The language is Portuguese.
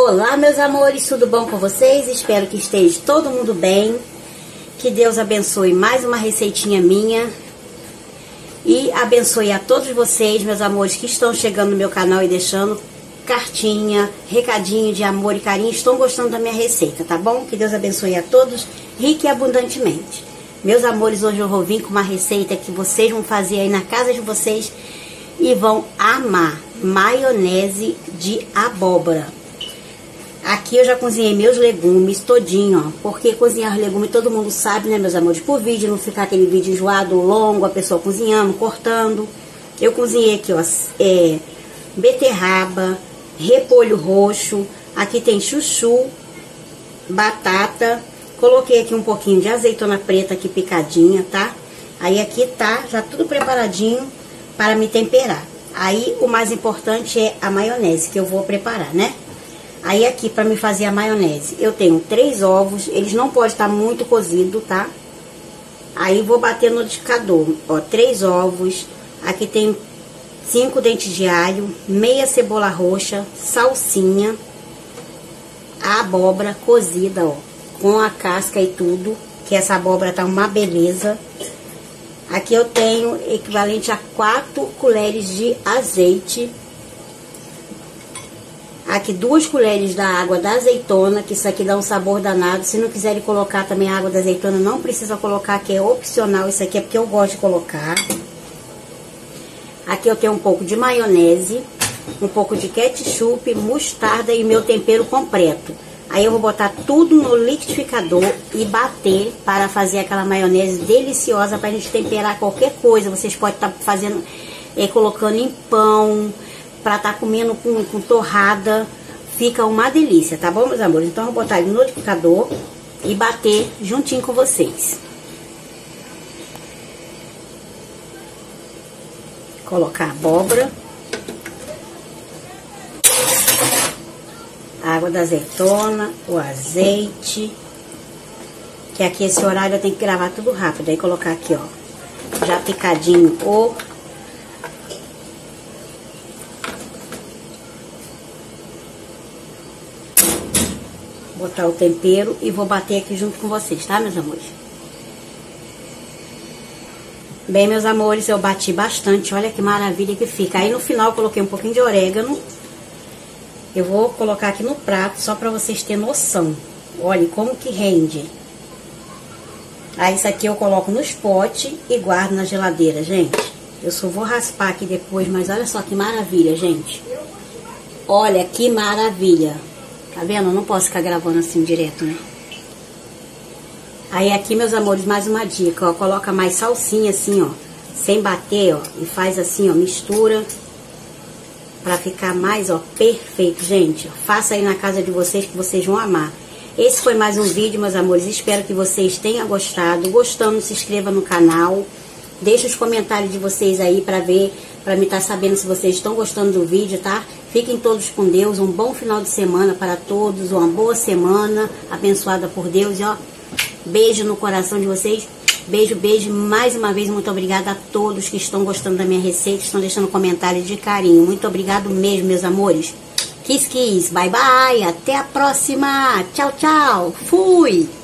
Olá, meus amores, tudo bom com vocês? Espero que esteja todo mundo bem. Que Deus abençoe mais uma receitinha minha. E abençoe a todos vocês, meus amores, que estão chegando no meu canal e deixando cartinha, recadinho de amor e carinho. Estão gostando da minha receita, tá bom? Que Deus abençoe a todos, rique e abundantemente. Meus amores, hoje eu vou vir com uma receita que vocês vão fazer aí na casa de vocês e vão amar. Maionese de abóbora. Aqui eu já cozinhei meus legumes todinho, ó. Porque cozinhar legumes todo mundo sabe, né, meus amores? Por vídeo, não ficar aquele vídeo enjoado, longo, a pessoa cozinhando, cortando. Eu cozinhei aqui, ó, é, beterraba, repolho roxo. Aqui tem chuchu, batata. Coloquei aqui um pouquinho de azeitona preta aqui picadinha, tá? Aí aqui tá já tudo preparadinho para me temperar. Aí o mais importante é a maionese que eu vou preparar, né? Aí aqui para me fazer a maionese, eu tenho três ovos, eles não podem estar muito cozidos, tá? Aí vou bater no liquidificador, ó, três ovos, aqui tem cinco dentes de alho, meia cebola roxa, salsinha, a abóbora cozida, ó, com a casca e tudo, que essa abóbora tá uma beleza. Aqui eu tenho equivalente a 4 colheres de azeite. Aqui duas colheres da água da azeitona, que isso aqui dá um sabor danado. Se não quiserem colocar também água da azeitona, não precisa colocar, que é opcional. Isso aqui é porque eu gosto de colocar. Aqui eu tenho um pouco de maionese, um pouco de ketchup, mostarda e meu tempero completo. Aí eu vou botar tudo no liquidificador e bater para fazer aquela maionese deliciosa para a gente temperar qualquer coisa. Vocês podem estar tá fazendo, é, colocando em pão, para estar tá comendo com, com torrada. Fica uma delícia, tá bom, meus amores? Então eu vou botar ele no liquidificador e bater juntinho com vocês. Colocar a abóbora. água da azeitona, o azeite. Que aqui esse horário eu tenho que gravar tudo rápido. Aí colocar aqui, ó, já picadinho o botar o tempero e vou bater aqui junto com vocês, tá, meus amores? Bem, meus amores, eu bati bastante, olha que maravilha que fica. Aí no final coloquei um pouquinho de orégano eu vou colocar aqui no prato só para vocês terem noção. Olha como que rende. Aí isso aqui eu coloco nos potes e guardo na geladeira, gente. Eu só vou raspar aqui depois, mas olha só que maravilha, gente. Olha que maravilha. Tá vendo? Eu não posso ficar gravando assim direto, né? Aí aqui, meus amores, mais uma dica, ó. Coloca mais salsinha assim, ó. Sem bater, ó. E faz assim, ó. Mistura para ficar mais, ó, perfeito, gente. Faça aí na casa de vocês que vocês vão amar. Esse foi mais um vídeo, meus amores. Espero que vocês tenham gostado. Gostando, se inscreva no canal. Deixe os comentários de vocês aí para ver, para me estar tá sabendo se vocês estão gostando do vídeo, tá? Fiquem todos com Deus. Um bom final de semana para todos. Uma boa semana abençoada por Deus. E, ó, beijo no coração de vocês. Beijo, beijo. Mais uma vez, muito obrigada a todos que estão gostando da minha receita, estão deixando comentários de carinho. Muito obrigado mesmo, meus amores. Kiss, kiss. Bye, bye. Até a próxima. Tchau, tchau. Fui.